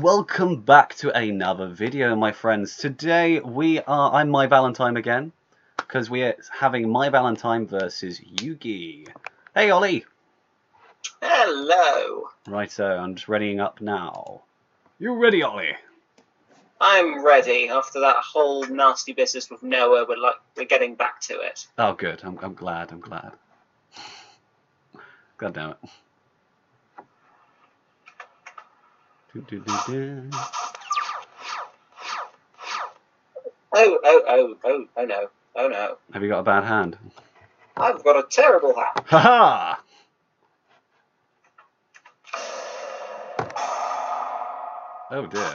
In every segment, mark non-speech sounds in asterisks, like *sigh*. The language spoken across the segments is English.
Welcome back to another video, my friends. Today we are, I'm Mai Valentine again, because we're having Mai Valentine versus Yugi. Hey, Ollie. Hello. Right, so I'm just readying up now. You ready, Ollie? I'm ready. After that whole nasty business with Noah, we're like we're getting back to it. Oh, good. I'm, I'm glad. I'm glad. God damn it. Do, do, do, do. Oh, oh, oh, oh, oh no, oh no. Have you got a bad hand? I've got a terrible hand. Ha ha! Oh dear.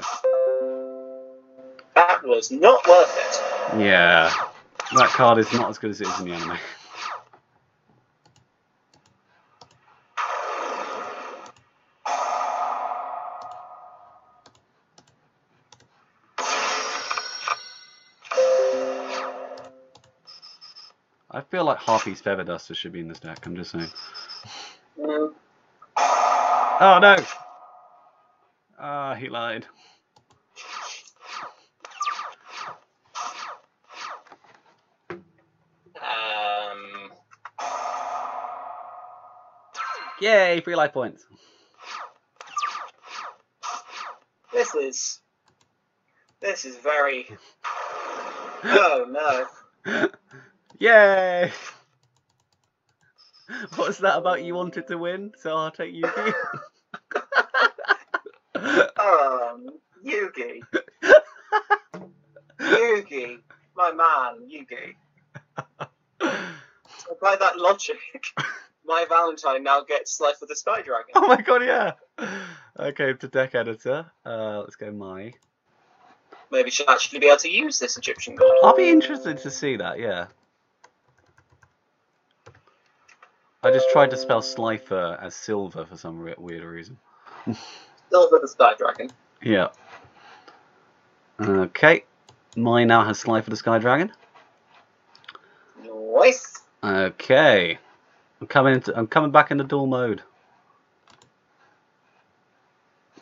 That was not worth it. Yeah. That card is not as good as it is in the anime. I feel like Harpy's Feather Duster should be in this deck, I'm just saying. Oh no! Ah, he lied. Um, Yay, free life points. this is this is very. Oh no. *laughs* Yay! *laughs* What's that about you wanted to win? So I'll take Yugi. Um, Yugi. Yugi, my man, Yugi. By that logic, *laughs* Mai Valentine now gets Slifer the Sky Dragon. oh my god, yeah! Okay, to deck editor. Uh, let's go my. Maybe she'll actually be able to use this Egyptian god. I'll be interested to see that, yeah. I just tried to spell Slifer as silver for some re- weird reason. *laughs* Silver the Sky Dragon. Yeah. Okay. Mine now has Slifer the Sky Dragon. Nice. Okay. I'm coming into, I'm coming back into duel mode.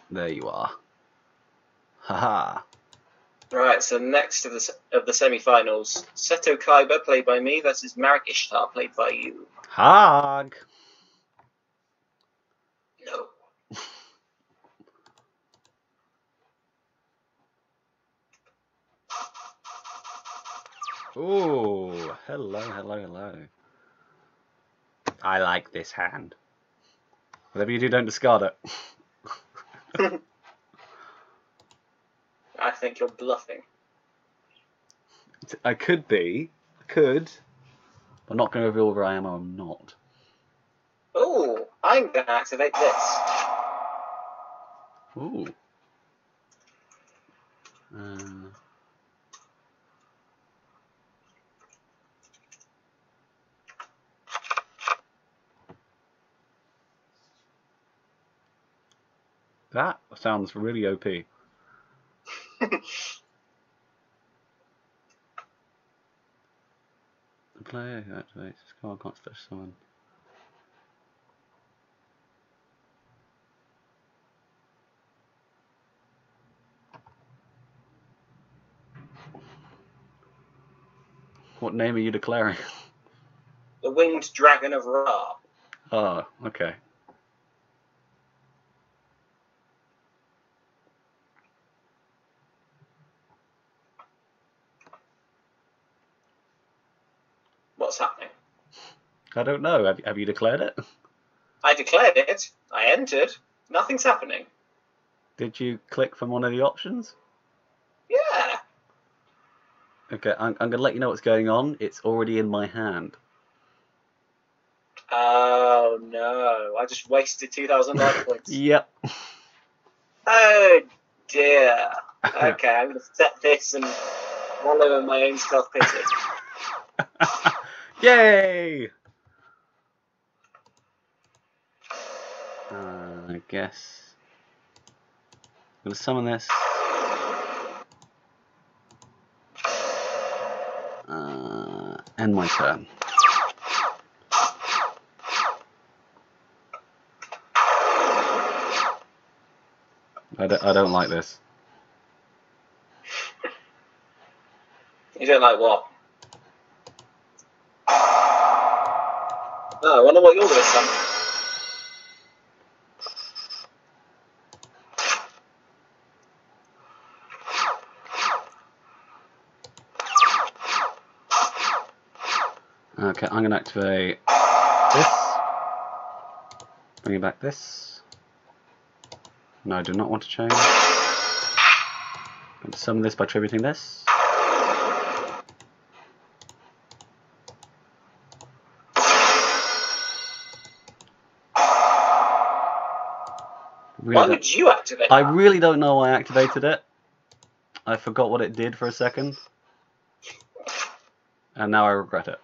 There you are. Haha. Right, so next of the of the semi-finals, Seto Kaiba, played by me, versus Marik Ishtar, played by you. Hog. No. *laughs* Ooh, hello, hello, hello. I like this hand. Whatever you do, don't discard it. *laughs* I think you're bluffing. I could be, I could. I'm not going to reveal whether I am or I'm not. Oh, I'm going to activate this. Ooh. Uh, that sounds really OP. The player who activates this card can't special summon. What name are you declaring? The Winged Dragon of Ra. Oh, okay. What's happening? I don't know. Have, have you declared it? I declared it. I entered. Nothing's happening. Did you click from one of the options? Yeah. Okay, I'm, I'm going to let you know what's going on. It's already in my hand. Oh no! I just wasted 2,000 life *laughs* points. Yep. Oh dear. *laughs* Okay, I'm going to set this and wallow in my own self pity. *laughs* Yay! Uh, I guess. I'm going to summon this. Uh, end my turn. I don't, I don't like this. You don't like what? Oh, I wonder what you're to say. Okay, I'm going to activate this. Bring back this. No, I do not want to change. I'm going to summon this by tributing this. Really Why would you activate I that? really don't know why I activated it. I forgot what it did for a second. And now I regret it.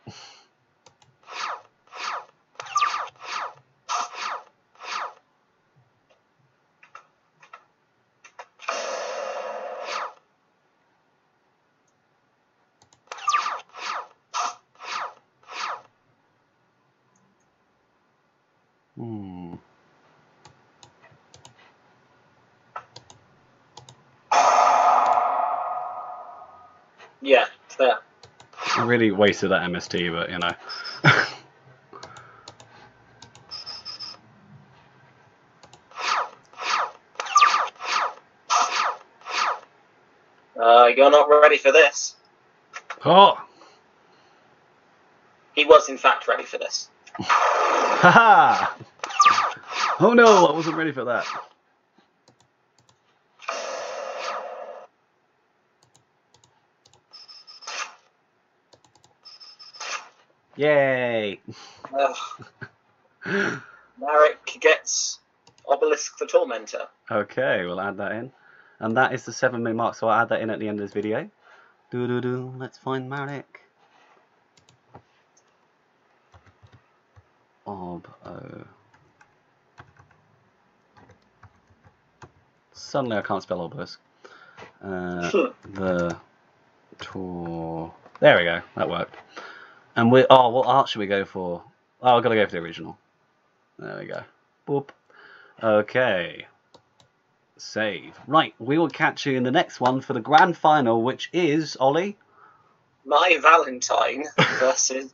Hmm. Yeah, fair. I really wasted that MST, but you know. *laughs* Uh, you're not ready for this. oh! He was, in fact, ready for this. *laughs* Haha! Oh no, I wasn't ready for that. Yay! Uh, Marik gets Obelisk the Tormentor. Okay, we'll add that in. And that is the 7 minute mark, so I'll add that in at the end of this video. Do do do, let's find Marik. Ob O. Suddenly I can't spell obelisk. Uh, *laughs* the tour. There we go, that worked. And we oh, what art should we go for? Oh, I've got to go for the original. There we go. Boop. Okay. Save. Right, we will catch you in the next one for the grand final, which is Ollie. Mai Valentine versus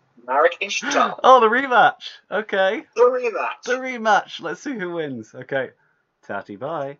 Ishtar. *laughs* Oh, the rematch. Okay, The rematch. the rematch. Let's see who wins. Okay, tatty bye.